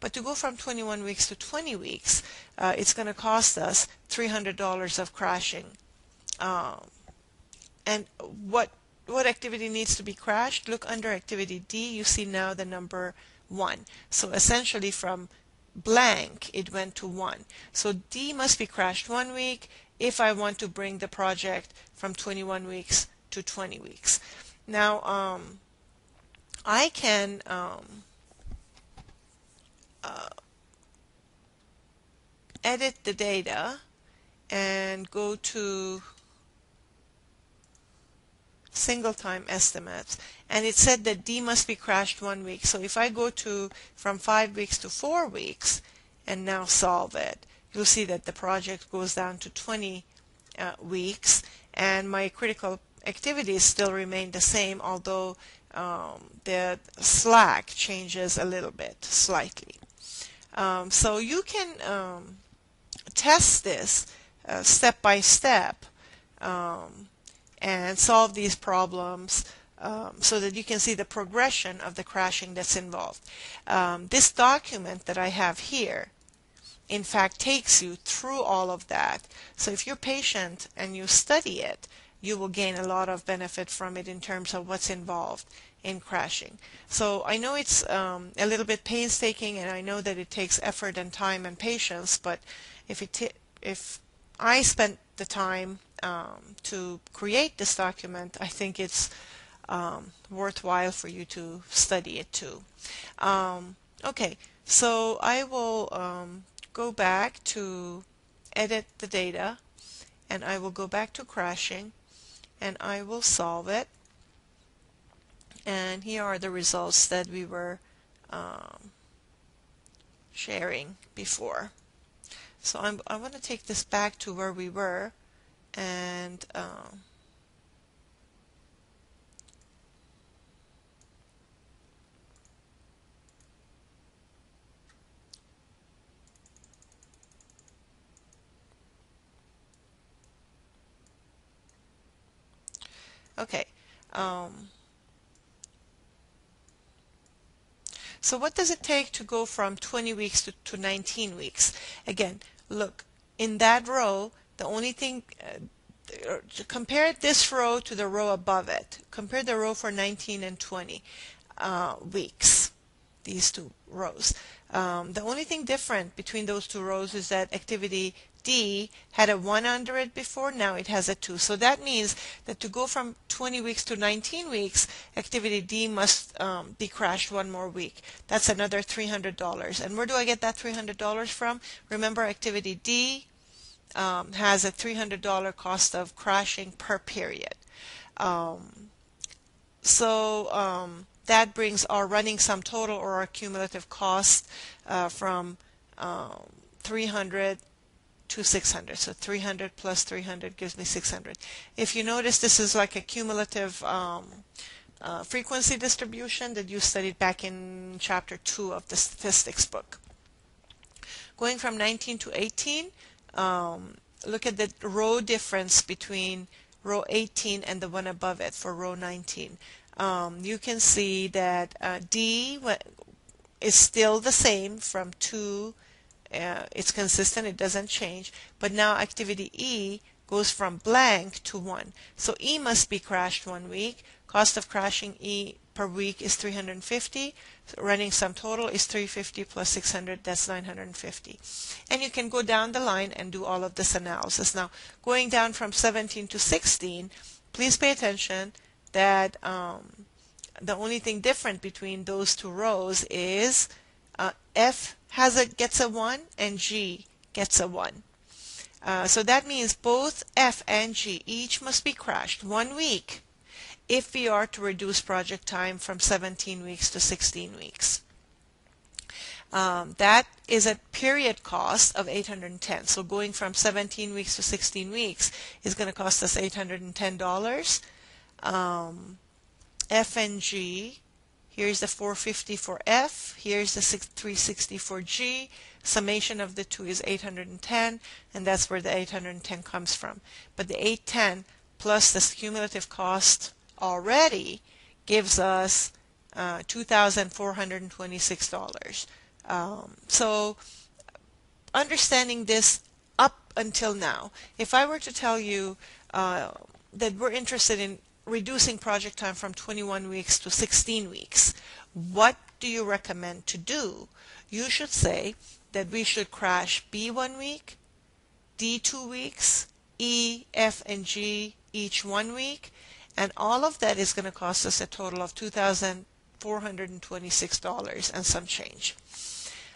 But to go from 21 weeks to 20 weeks, uh, it's going to cost us $300 of crashing. Um, and what what activity needs to be crashed? Look under activity D. You see now the number 1. So essentially from blank, it went to 1. So D must be crashed one week if I want to bring the project from 21 weeks to 20 weeks. Now, um, I can um, uh, edit the data and go to single time estimates. And it said that D must be crashed one week. So if I go to from five weeks to four weeks and now solve it you'll see that the project goes down to 20 uh, weeks. And my critical activities still remain the same although um, the slack changes a little bit slightly um, so you can um, test this uh, step by step um, and solve these problems um, so that you can see the progression of the crashing that's involved. Um, this document that I have here in fact takes you through all of that. So if you're patient and you study it, you will gain a lot of benefit from it in terms of what's involved in crashing. So I know it's um, a little bit painstaking and I know that it takes effort and time and patience, but if it if I spent the time um, to create this document, I think it's um, worthwhile for you to study it too. Um, okay, so I will um, go back to edit the data and I will go back to crashing and I will solve it. And here are the results that we were um, sharing before. So I'm, I want to take this back to where we were and um, Okay. Um, so what does it take to go from 20 weeks to, to 19 weeks? Again, look, in that row, the only thing, uh, compare this row to the row above it. Compare the row for 19 and 20 uh, weeks, these two rows. Um, the only thing different between those two rows is that activity D had a 1 under it before, now it has a 2. So that means that to go from 20 weeks to 19 weeks, activity D must um, be crashed one more week. That's another $300. And where do I get that $300 from? Remember, activity D um, has a $300 cost of crashing per period. Um, so um, that brings our running sum total or our cumulative cost uh, from um, 300 to 600. So 300 plus 300 gives me 600. If you notice, this is like a cumulative um, uh, frequency distribution that you studied back in chapter 2 of the statistics book. Going from 19 to 18, um, look at the row difference between row 18 and the one above it for row 19. Um, you can see that uh, D is still the same from 2 uh, it's consistent, it doesn't change. But now activity E goes from blank to 1. So E must be crashed one week. Cost of crashing E per week is 350. So running sum total is 350 plus 600, that's 950. And you can go down the line and do all of this analysis. Now, going down from 17 to 16, please pay attention that um, the only thing different between those two rows is uh, F has a gets a 1 and G gets a 1. Uh, so that means both F and G each must be crashed one week if we are to reduce project time from 17 weeks to 16 weeks. Um, that is a period cost of 810. So going from 17 weeks to 16 weeks is going to cost us $810. Um, F and G Here's the 450 for F. Here's the 360 for G. Summation of the two is 810, and that's where the 810 comes from. But the 810 plus the cumulative cost already gives us uh, $2,426. Um, so understanding this up until now, if I were to tell you uh, that we're interested in reducing project time from 21 weeks to 16 weeks, what do you recommend to do? You should say that we should crash B one week, D two weeks, E, F, and G each one week, and all of that is going to cost us a total of $2,426 and some change.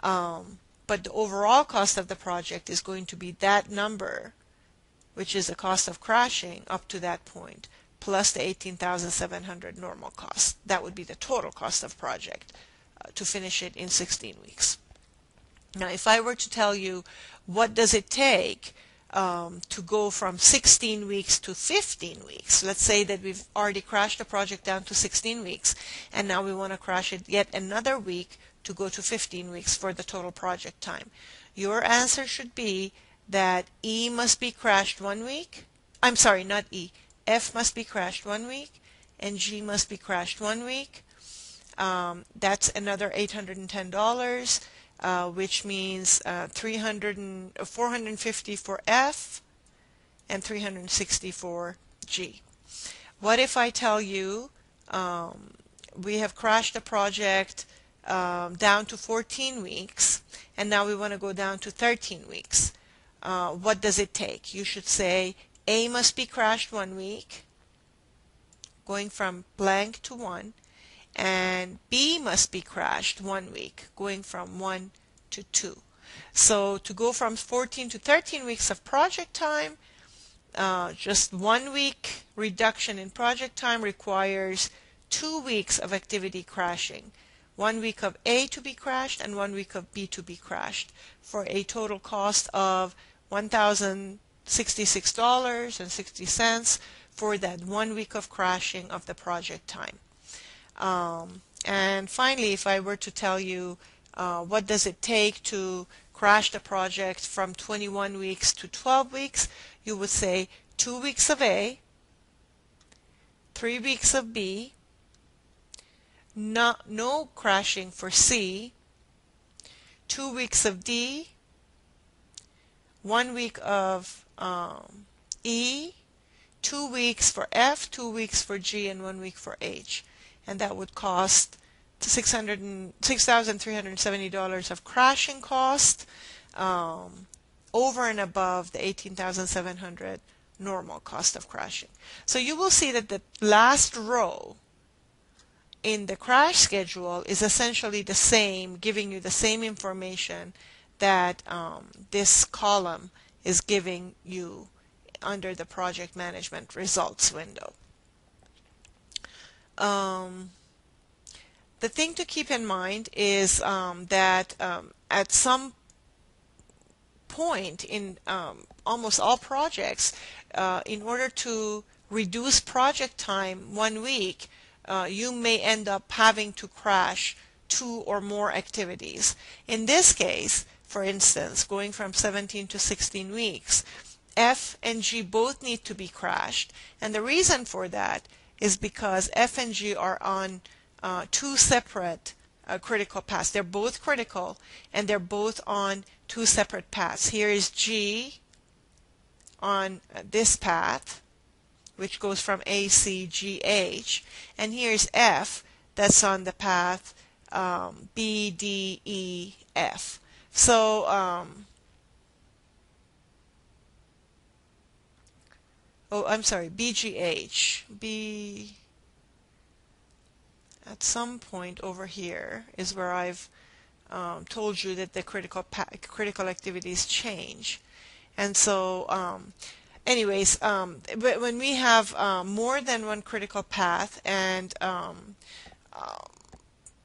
Um, but the overall cost of the project is going to be that number, which is the cost of crashing up to that point, plus the 18,700 normal cost. That would be the total cost of project uh, to finish it in 16 weeks. Now, if I were to tell you what does it take um, to go from 16 weeks to 15 weeks, let's say that we've already crashed the project down to 16 weeks, and now we want to crash it yet another week to go to 15 weeks for the total project time. Your answer should be that E must be crashed one week. I'm sorry, not E. F must be crashed one week, and G must be crashed one week. Um, that's another $810, uh, which means uh, 300 and, uh, 450 for F and 360 for G. What if I tell you um, we have crashed the project um, down to 14 weeks and now we want to go down to 13 weeks? Uh, what does it take? You should say a must be crashed one week, going from blank to 1, and B must be crashed one week, going from 1 to 2. So to go from 14 to 13 weeks of project time, uh, just one week reduction in project time requires two weeks of activity crashing. One week of A to be crashed and one week of B to be crashed for a total cost of 1,000 $66.60 for that one week of crashing of the project time. Um, and finally, if I were to tell you uh, what does it take to crash the project from 21 weeks to 12 weeks, you would say two weeks of A, three weeks of B, not, no crashing for C, two weeks of D, one week of um, E, two weeks for F, two weeks for G, and one week for H. And that would cost $6,370 of crashing cost um, over and above the 18700 normal cost of crashing. So you will see that the last row in the crash schedule is essentially the same, giving you the same information that um, this column is giving you under the project management results window. Um, the thing to keep in mind is um, that um, at some point in um, almost all projects, uh, in order to reduce project time one week, uh, you may end up having to crash two or more activities. In this case, for instance, going from 17 to 16 weeks, F and G both need to be crashed. And the reason for that is because F and G are on uh, two separate uh, critical paths. They're both critical and they're both on two separate paths. Here is G on uh, this path, which goes from ACGH, and here's F that's on the path um, BDEF. So, um, oh, I'm sorry, BGH. B, at some point over here is where I've um, told you that the critical critical activities change. And so, um, anyways, um, but when we have um, more than one critical path and um, uh,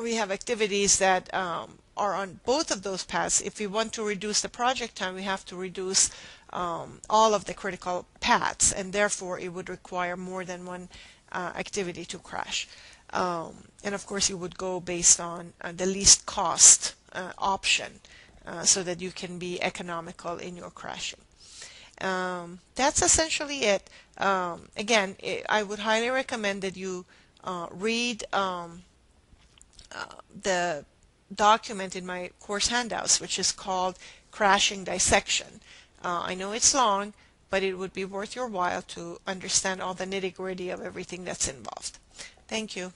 we have activities that um, are on both of those paths, if we want to reduce the project time, we have to reduce um, all of the critical paths, and therefore it would require more than one uh, activity to crash. Um, and of course, you would go based on uh, the least cost uh, option uh, so that you can be economical in your crashing. Um, that's essentially it. Um, again, it, I would highly recommend that you uh, read um, uh, the document in my course handouts, which is called Crashing Dissection. Uh, I know it's long, but it would be worth your while to understand all the nitty gritty of everything that's involved. Thank you.